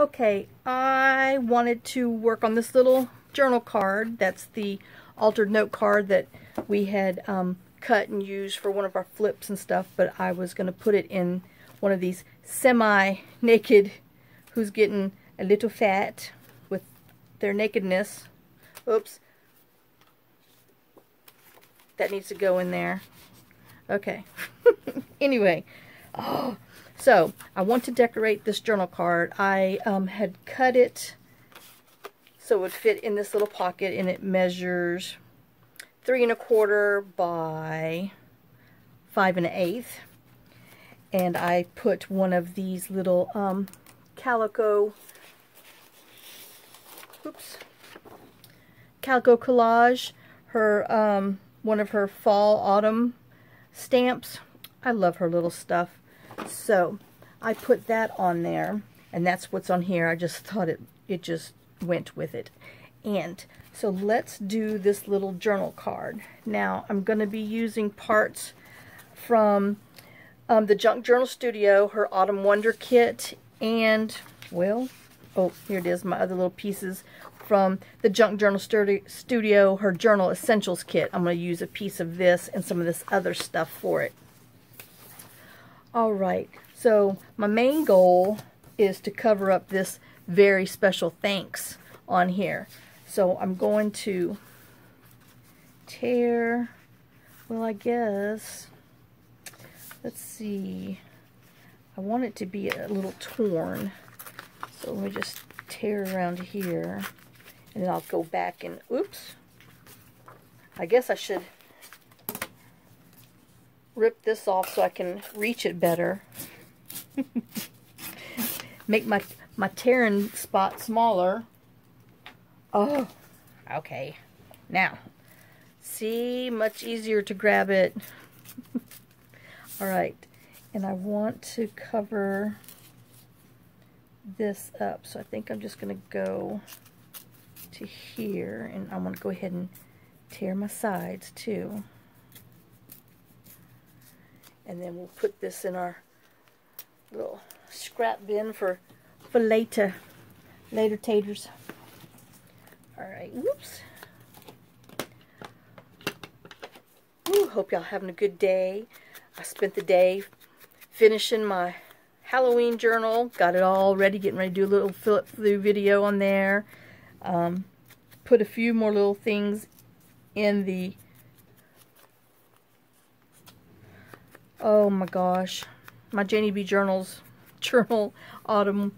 Okay, I wanted to work on this little journal card. That's the altered note card that we had um, cut and used for one of our flips and stuff, but I was going to put it in one of these semi-naked who's getting a little fat with their nakedness. Oops. That needs to go in there. Okay. anyway. Oh, so, I want to decorate this journal card. I um, had cut it so it would fit in this little pocket and it measures three and a quarter by five and an eighth. And I put one of these little um, calico, oops, calico collage, her, um, one of her fall autumn stamps. I love her little stuff. So I put that on there and that's what's on here. I just thought it, it just went with it. And so let's do this little journal card. Now I'm going to be using parts from um, the Junk Journal Studio, her Autumn Wonder Kit, and, well, oh, here it is, my other little pieces from the Junk Journal Studio, her Journal Essentials Kit. I'm going to use a piece of this and some of this other stuff for it. All right, so my main goal is to cover up this very special thanks on here. So I'm going to tear, well I guess, let's see, I want it to be a little torn. So let me just tear around here and then I'll go back and, oops, I guess I should rip this off so I can reach it better. Make my, my tearing spot smaller. Oh, okay. Now, see, much easier to grab it. All right, and I want to cover this up. So I think I'm just going to go to here, and I want to go ahead and tear my sides too and then we'll put this in our little scrap bin for for later later taters. All right whoops. Ooh, hope y'all having a good day. I spent the day finishing my Halloween journal got it all ready getting ready to do a little flip through video on there. Um, put a few more little things in the oh my gosh, my Janie B. Journals, journal, autumn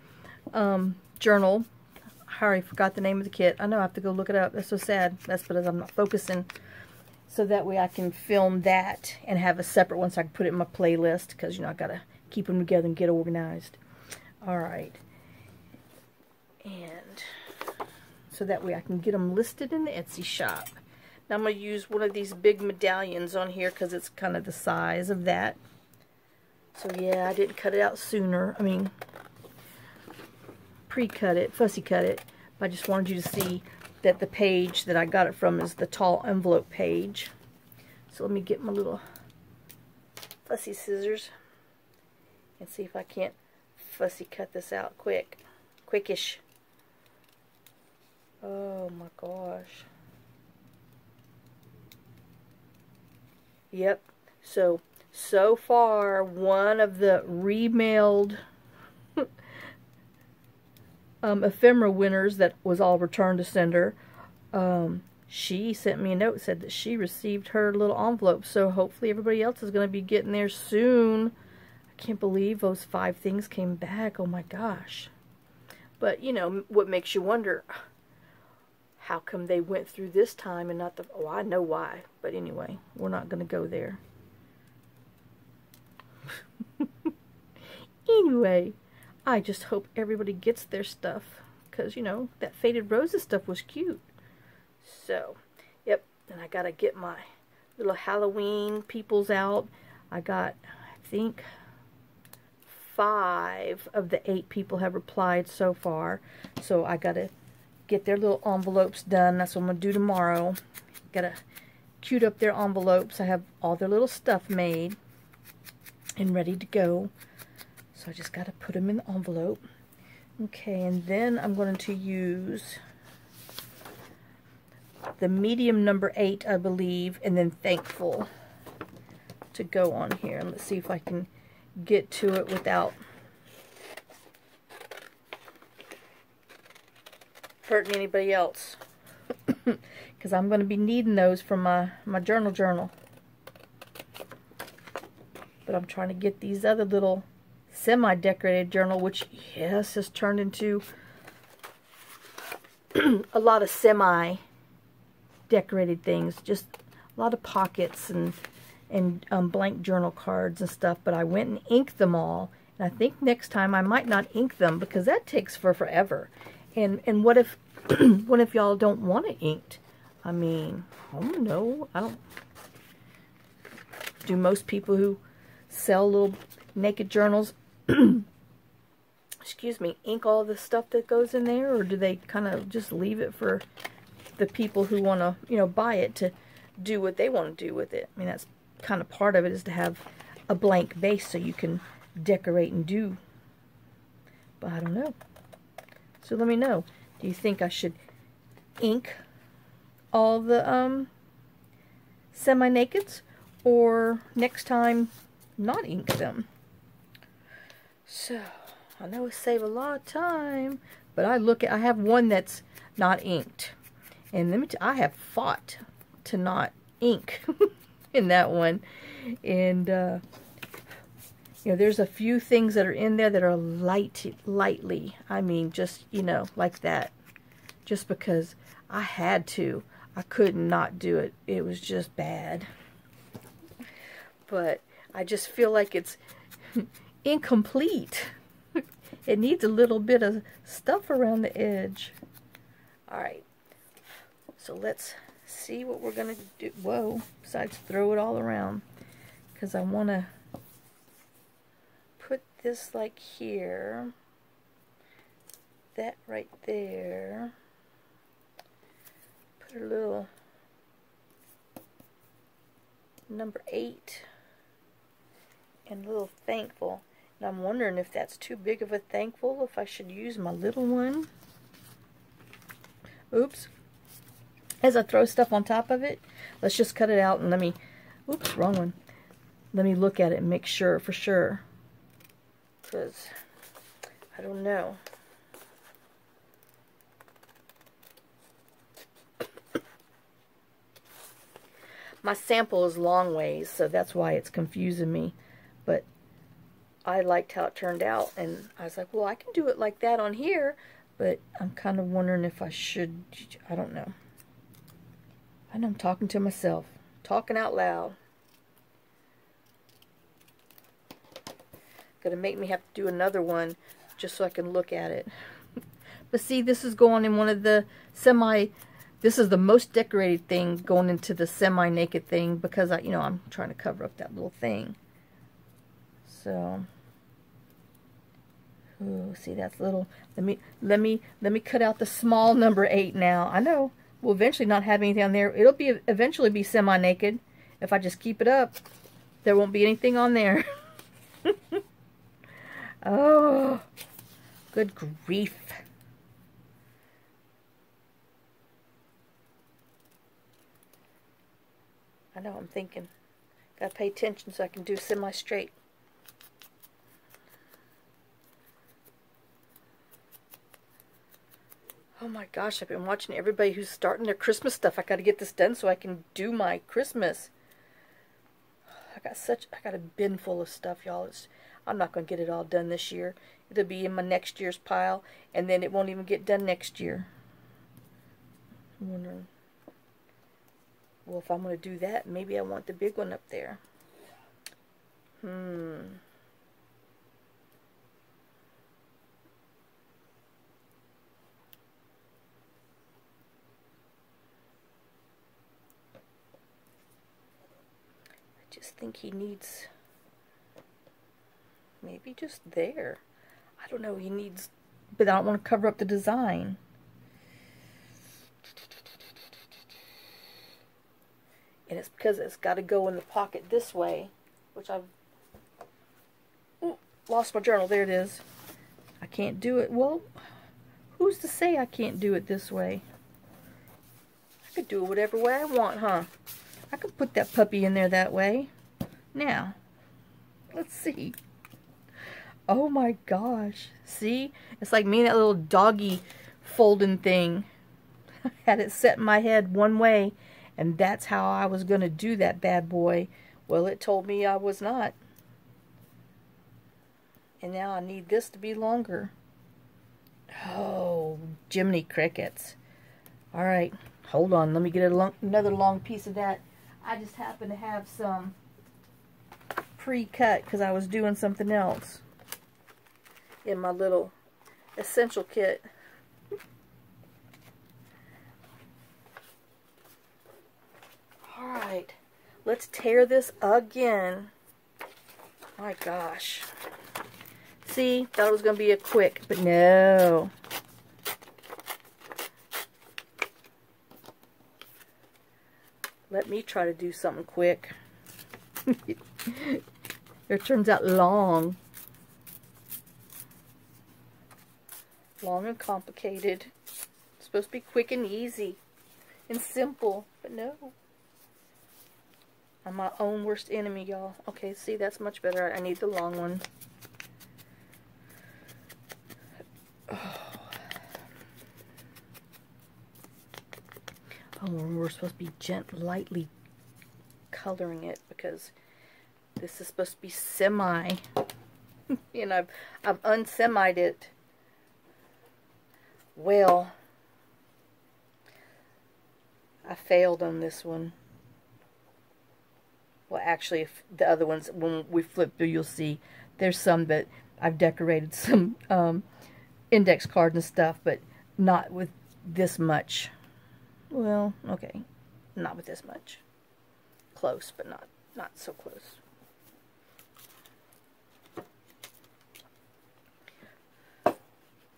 um, journal. I already forgot the name of the kit. I know I have to go look it up. That's so sad. That's because I'm not focusing. So that way I can film that and have a separate one so I can put it in my playlist because, you know, i got to keep them together and get organized. All right. And so that way I can get them listed in the Etsy shop. Now I'm going to use one of these big medallions on here because it's kind of the size of that. So yeah, I didn't cut it out sooner. I mean, pre-cut it, fussy cut it. But I just wanted you to see that the page that I got it from is the tall envelope page. So let me get my little fussy scissors and see if I can't fussy cut this out quick. Quickish. Oh my gosh. Yep. So, so far, one of the remailed um, ephemera winners that was all returned to sender, um, she sent me a note, said that she received her little envelope. So hopefully everybody else is going to be getting there soon. I can't believe those five things came back. Oh my gosh. But, you know, what makes you wonder how come they went through this time and not the... Oh, I know why. But anyway, we're not going to go there. anyway, I just hope everybody gets their stuff. Because, you know, that Faded Roses stuff was cute. So, yep. And I got to get my little Halloween peoples out. I got, I think, five of the eight people have replied so far. So I got to get their little envelopes done. That's what I'm going to do tomorrow. Got to queued up their envelopes. I have all their little stuff made and ready to go. So I just got to put them in the envelope. Okay, and then I'm going to use the medium number 8, I believe, and then Thankful to go on here. And let's see if I can get to it without hurting anybody else. Because I'm going to be needing those for my, my journal journal. But I'm trying to get these other little semi-decorated journal, which, yes, has turned into a lot of semi-decorated things. Just a lot of pockets and and um, blank journal cards and stuff. But I went and inked them all. And I think next time I might not ink them because that takes for forever. And and what if what if y'all don't want it inked? I mean, oh no, I don't. Do most people who sell little naked journals excuse me, ink all the stuff that goes in there, or do they kind of just leave it for the people who want to, you know, buy it to do what they want to do with it? I mean, that's kind of part of it is to have a blank base so you can decorate and do. But I don't know. So let me know. Do you think I should ink all the um, semi-nakeds or next time not ink them? So, I know it save a lot of time, but I look at, I have one that's not inked. And let me I have fought to not ink in that one. And, uh, you know, there's a few things that are in there that are light, lightly. I mean, just, you know, like that. Just because I had to. I could not do it. It was just bad. But I just feel like it's incomplete. it needs a little bit of stuff around the edge. Alright, so let's see what we're going to do. Whoa, besides throw it all around. Because I want to this like here. That right there. Put a little number eight and a little thankful. And I'm wondering if that's too big of a thankful, if I should use my little one. Oops. As I throw stuff on top of it, let's just cut it out and let me, oops, wrong one. Let me look at it and make sure for sure. Because I don't know. My sample is long ways, so that's why it's confusing me. But I liked how it turned out. And I was like, well, I can do it like that on here. But I'm kind of wondering if I should, I don't know. I know I'm talking to myself. Talking out loud. Gonna make me have to do another one just so I can look at it. but see, this is going in one of the semi, this is the most decorated thing going into the semi-naked thing because I, you know, I'm trying to cover up that little thing. So, ooh, see that's little. Let me let me let me cut out the small number eight now. I know we'll eventually not have anything on there. It'll be eventually be semi-naked if I just keep it up. There won't be anything on there. oh, good grief. I know I'm thinking. Gotta pay attention so I can do semi-straight. Oh my gosh, I've been watching everybody who's starting their Christmas stuff. I got to get this done so I can do my Christmas. I got such, I got a bin full of stuff, y'all. I'm not going to get it all done this year. It'll be in my next year's pile, and then it won't even get done next year. I'm wondering, well, if I'm going to do that, maybe I want the big one up there. Hmm. I just think he needs maybe just there. I don't know, he needs, but I don't want to cover up the design. And it's because it's got to go in the pocket this way, which I've ooh, lost my journal. There it is. I can't do it. Well, who's to say I can't do it this way? I could do it whatever way I want, huh? I could put that puppy in there that way. Now, let's see. Oh my gosh. See? It's like me and that little doggy folding thing. I had it set in my head one way, and that's how I was going to do that bad boy. Well, it told me I was not. And now I need this to be longer. Oh, Jiminy Crickets. All right, hold on. Let me get long, another long piece of that. I just happen to have some pre-cut because I was doing something else in my little essential kit. Alright, let's tear this again. My gosh. See, thought it was going to be a quick, but no. Let me try to do something quick. it turns out long. Long and complicated. It's supposed to be quick and easy and simple, but no. I'm my own worst enemy, y'all. Okay, see, that's much better. I need the long one. Oh, we're supposed to be gent lightly coloring it because this is supposed to be semi. and I've I've unsemied it. Well, I failed on this one. Well, actually, the other ones, when we flip through, you'll see there's some that I've decorated some um, index cards and stuff, but not with this much. Well, okay. Not with this much. Close, but not, not so close.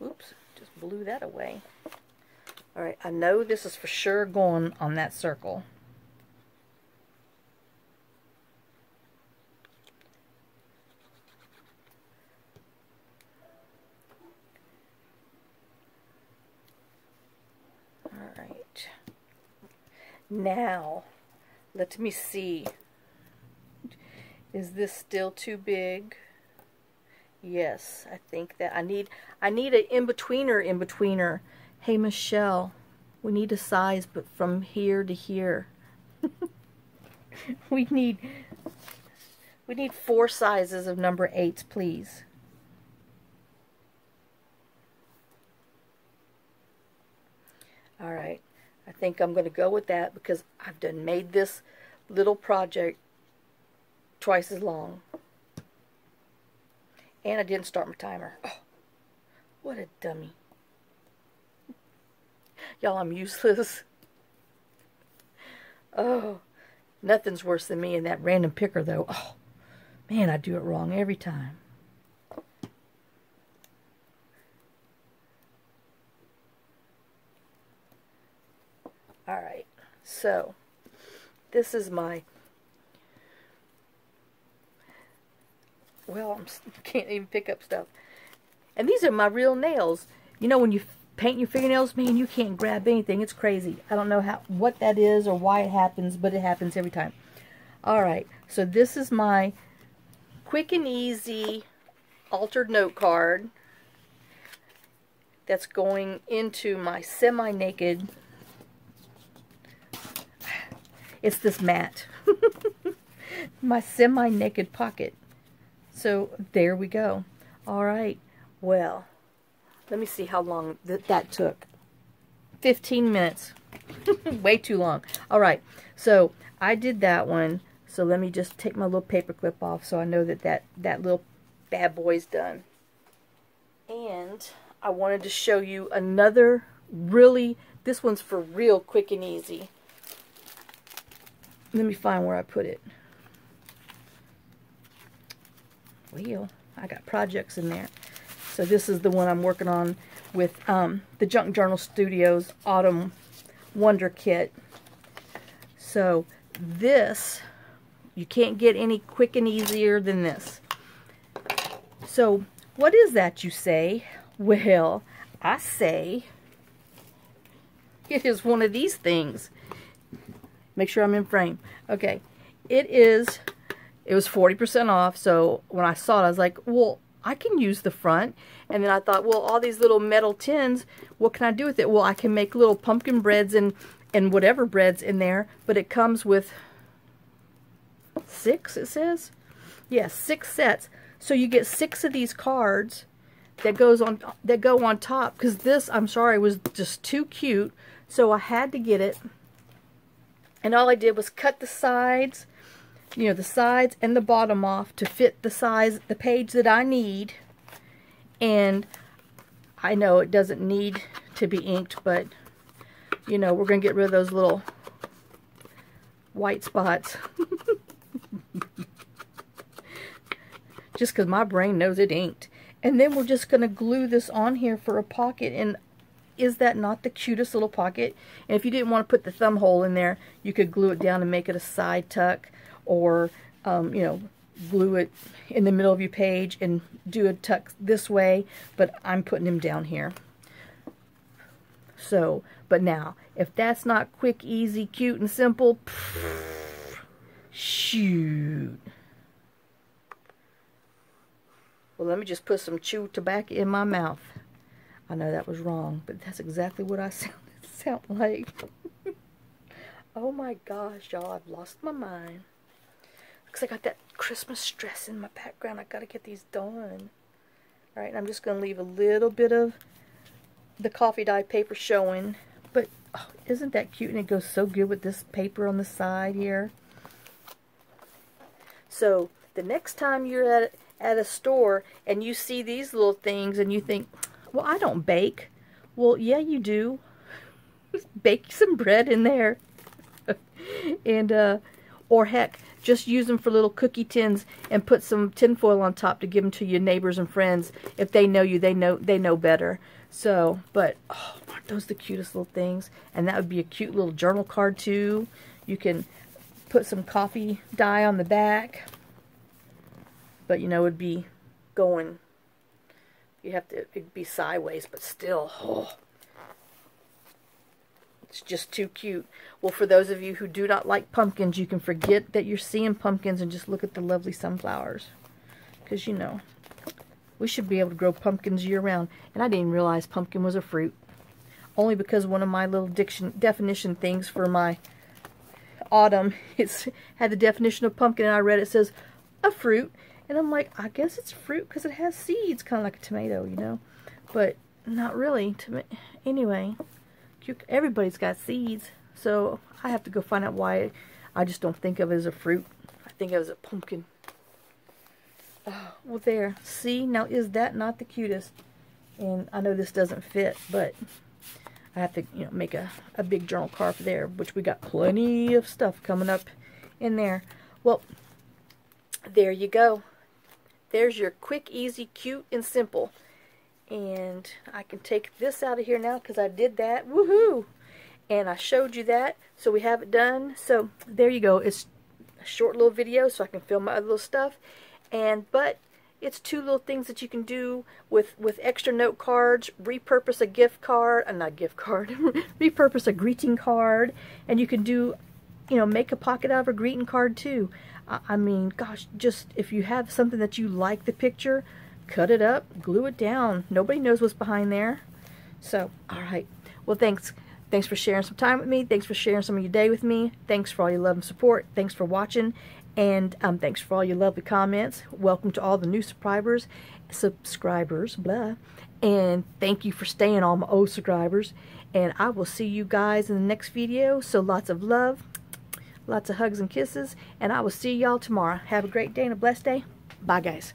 Oops, just blew that away. Alright, I know this is for sure going on that circle. All right. Now, let me see. Is this still too big? Yes, I think that I need I need an in-betweener in-betweener. Hey Michelle, we need a size but from here to here. we need we need four sizes of number eights, please. All right. I think I'm going to go with that because I've done made this little project twice as long. And I didn't start my timer. Oh, what a dummy. Y'all, I'm useless. Oh, nothing's worse than me and that random picker, though. Oh, man, I do it wrong every time. Alright, so this is my, well, I can't even pick up stuff. And these are my real nails. You know, when you paint your fingernails, man, you can't grab anything. It's crazy. I don't know how what that is or why it happens, but it happens every time. Alright, so this is my quick and easy altered note card that's going into my semi-naked it's this mat. My semi-naked pocket. So there we go. All right. Well, let me see how long that, that took. 15 minutes. Way too long. All right. So I did that one. So let me just take my little paper clip off so I know that that, that little bad boy's done. And I wanted to show you another really, this one's for real quick and easy. Let me find where I put it. I got projects in there. So this is the one I'm working on with um, the Junk Journal Studios Autumn Wonder Kit. So this, you can't get any quick and easier than this. So what is that, you say? Well, I say it is one of these things. Make sure I'm in frame. Okay. It is, it was 40% off, so when I saw it, I was like, well, I can use the front. And then I thought, well, all these little metal tins, what can I do with it? Well, I can make little pumpkin breads and, and whatever breads in there, but it comes with six, it says? Yes, six sets. So you get six of these cards that goes on that go on top because this, I'm sorry, was just too cute. So I had to get it. And all I did was cut the sides you know, the sides and the bottom off to fit the size, the page that I need. And I know it doesn't need to be inked, but, you know, we're going to get rid of those little white spots. just because my brain knows it inked. And then we're just going to glue this on here for a pocket. And is that not the cutest little pocket? And if you didn't want to put the thumb hole in there, you could glue it down and make it a side tuck or, um, you know, glue it in the middle of your page and do a tuck this way, but I'm putting him down here. So, but now, if that's not quick, easy, cute, and simple, pff, shoot. Well, let me just put some chew tobacco in my mouth. I know that was wrong, but that's exactly what I sound, sound like. oh my gosh, y'all, I've lost my mind. Because I got that Christmas dress in my background. I got to get these done. Alright, I'm just going to leave a little bit of the coffee dye paper showing. But oh, isn't that cute? And it goes so good with this paper on the side here. So, the next time you're at, at a store and you see these little things and you think, well, I don't bake. Well, yeah, you do. Bake some bread in there. and, uh, or heck, just use them for little cookie tins and put some tinfoil on top to give them to your neighbors and friends. If they know you, they know they know better. So, but, oh, aren't those the cutest little things? And that would be a cute little journal card, too. You can put some coffee dye on the back. But, you know, it would be going, you have to, it'd be sideways, but still, oh, it's just too cute. Well, for those of you who do not like pumpkins, you can forget that you're seeing pumpkins and just look at the lovely sunflowers. Because, you know, we should be able to grow pumpkins year-round. And I didn't realize pumpkin was a fruit. Only because one of my little diction, definition things for my autumn, it's had the definition of pumpkin, and I read it says, a fruit. And I'm like, I guess it's fruit because it has seeds, kind of like a tomato, you know. But not really. To anyway, everybody's got seeds, so I have to go find out why I just don't think of it as a fruit. I think of it as a pumpkin. Oh, well, there. See, now is that not the cutest? And I know this doesn't fit, but I have to, you know, make a, a big journal card there, which we got plenty of stuff coming up in there. Well, there you go. There's your quick, easy, cute, and simple and I can take this out of here now because I did that. Woohoo! And I showed you that so we have it done. So there you go. It's a short little video so I can film my other little stuff. And but it's two little things that you can do with with extra note cards. Repurpose a gift card uh, not gift card. Repurpose a greeting card. And you can do you know make a pocket out of a greeting card too. I mean gosh just if you have something that you like the picture cut it up, glue it down. Nobody knows what's behind there. So, all right. Well, thanks. Thanks for sharing some time with me. Thanks for sharing some of your day with me. Thanks for all your love and support. Thanks for watching. And um, thanks for all your lovely comments. Welcome to all the new subscribers, subscribers, blah. And thank you for staying, all my old subscribers. And I will see you guys in the next video. So lots of love, lots of hugs and kisses. And I will see y'all tomorrow. Have a great day and a blessed day. Bye, guys.